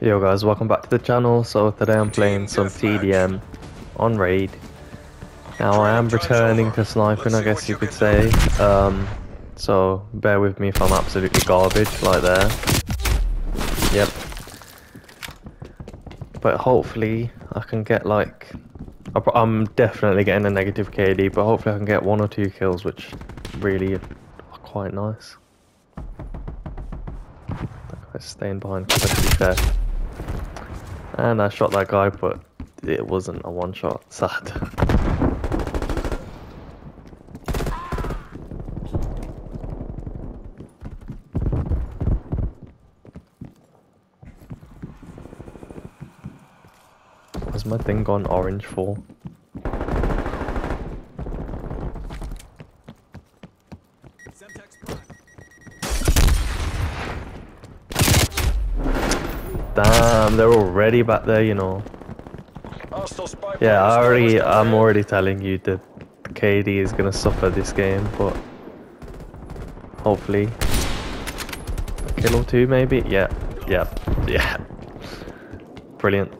Yo guys, welcome back to the channel. So today I'm playing some TDM on Raid. Now I am returning to sniping, I guess you could say. Um, so bear with me if I'm absolutely garbage like there. Yep. But hopefully I can get like... I'm definitely getting a negative KD, but hopefully I can get one or two kills, which really are quite nice. That guy's staying behind, because to be fair. And I shot that guy, but it wasn't a one shot. Sad. Has my thing gone orange for? Damn, they're already back there, you know. Yeah, I already, I'm already telling you that KD is gonna suffer this game, but hopefully a kill or two, maybe. Yeah, yeah, yeah. Brilliant.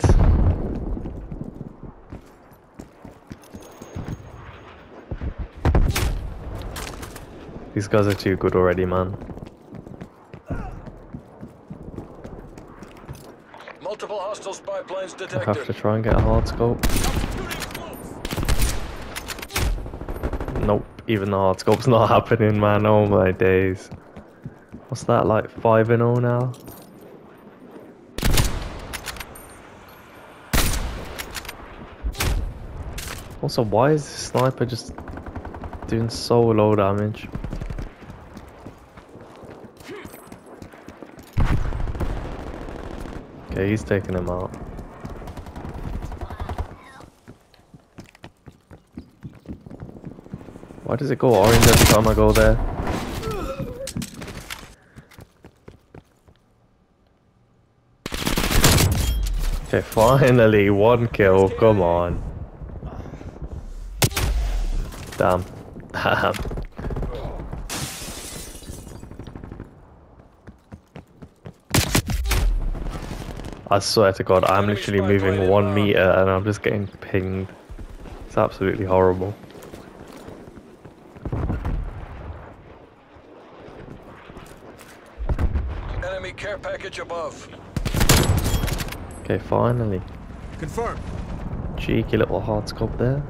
These guys are too good already, man. Multiple hostile spy planes I have to try and get a hard scope. Nope, even the hard scope's not happening, man. Oh my days. What's that, like 5 and 0 now? Also, why is this sniper just doing so low damage? Okay, he's taking him out. Why does it go orange every time I go there? Okay, finally, one kill, come on. Damn. Damn. I swear to god, I'm literally moving one meter and I'm just getting pinged. It's absolutely horrible. Enemy care package above. Okay, finally. Confirmed. Cheeky little hard scope there.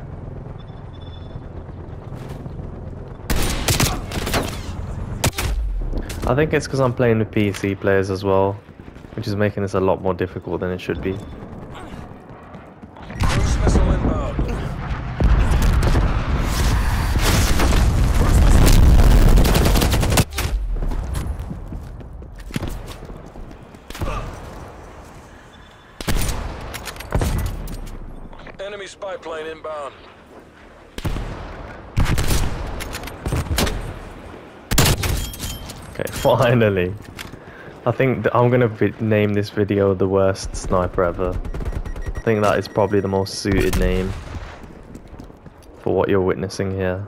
I think it's because I'm playing with PC players as well, which is making this a lot more difficult than it should be. Cruise missile inbound. Enemy spy plane inbound. Okay, finally. I think th- I'm gonna name this video the worst sniper ever. I think that is probably the most suited name for what you're witnessing here.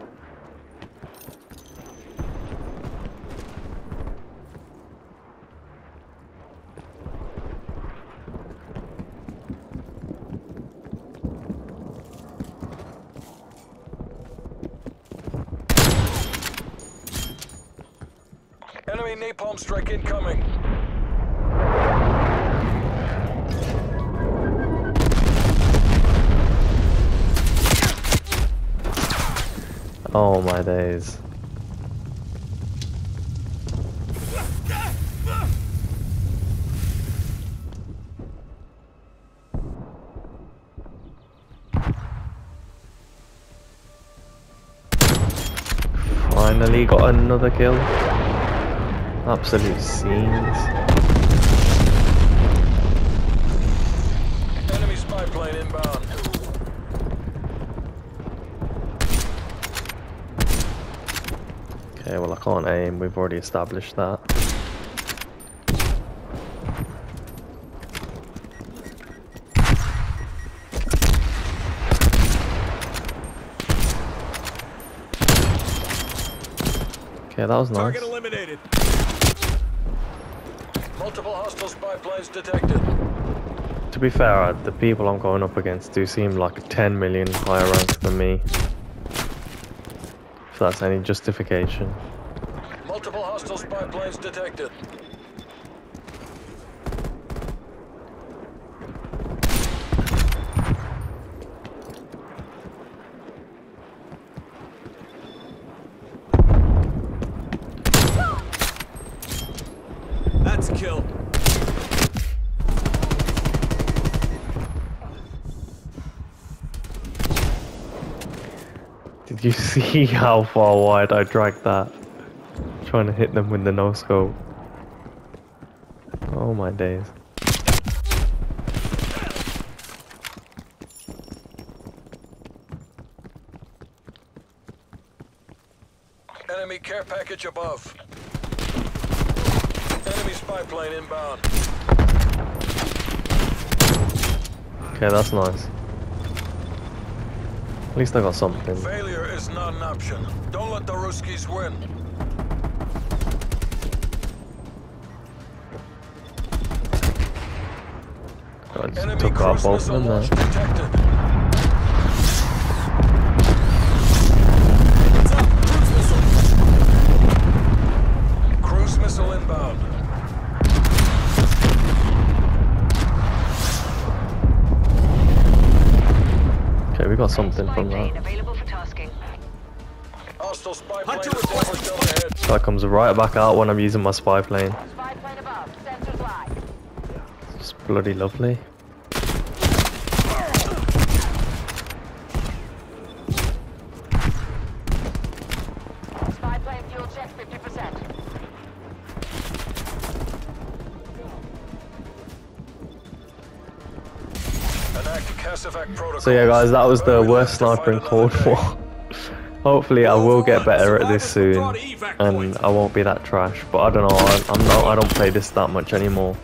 Enemy napalm strike incoming. Oh my days. Finally got another kill. Absolute scenes. Enemy spy plane inbound. Okay, well I can't aim, we've already established that. Okay, that was nice. Target eliminated. Multiple hostile spy planes detected. To be fair, uh, the people I'm going up against do seem like 10 million higher ranked than me. If that's any justification. Hostile spy planes detected. That's a kill. Did you see how far wide I dragged that? Trying to hit them with the no scope. Oh my days. Enemy care package above. Enemy spy plane inbound. Okay, that's nice. At least I got something. Failure is not an option. Don't let the Ruskies win. I just Enemy took out cruise both of them launch there. detected. Heads up, cruise missile. Inbound. Okay, we got something from plane that. available for tasking. Hostile spy plane Hunter established overhead. That comes right back out when I'm using my spy plane. Spy plane above. Sensors. It's bloody lovely. So yeah guys, that was the worst sniper in Cold. War. Hopefully I will get better at this soon and I won't be that trash. But I don't know, I, I'm not, I don't play this that much anymore.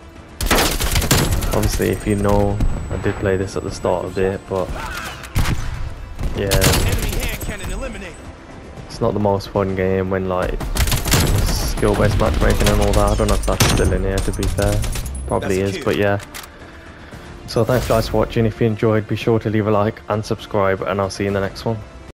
Obviously if you know, I did play this at the start of it, but yeah, Enemy hand cannon eliminated. it's not the most fun game when like skill-based matchmaking and all that. I don't know if that's still in here to be fair. Probably is, but yeah. So thanks guys for watching. If you enjoyed, be sure to leave a like and subscribe and I'll see you in the next one.